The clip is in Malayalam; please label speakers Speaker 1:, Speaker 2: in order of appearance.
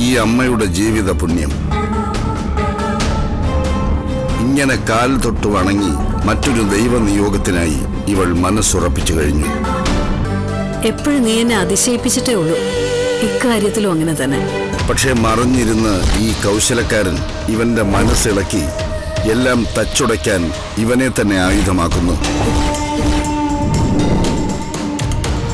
Speaker 1: ഈ അമ്മയുടെ ജീവിത പുണ്യം. ഇങ്ങനെ കാൽ തൊട്ട് വണങ്ങി മറ്റൊരു ദൈവനിയോഗത്തിനായി ഇവൾ മനസ്സുറപ്പിച്ചു കഴിഞ്ഞു.
Speaker 2: എപ്പോഴും നീ എന്നെ അതിശയിപ്പിച്ചിട്ടേ ഉള്ളൂ. ഇക്കാര്യത്തിലും അങ്ങനെ തന്നെ.
Speaker 1: പക്ഷേ മറിഞ്ഞിരുന്ന് ഈ കൗശലക്കാരൻ ഇവന്റെ മനസ്സിളക്കി എല്ലാം തച്ചുടയ്ക്കാൻ ഇവനെ തന്നെ ആയുധമാക്കുന്നു.